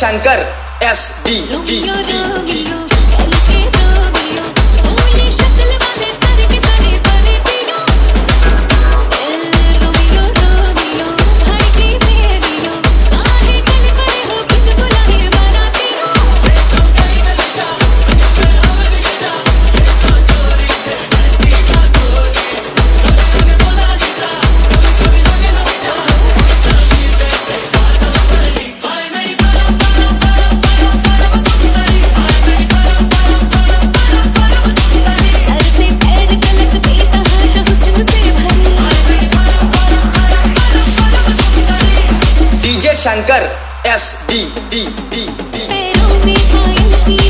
Shankar S B B B Shankar S B B B B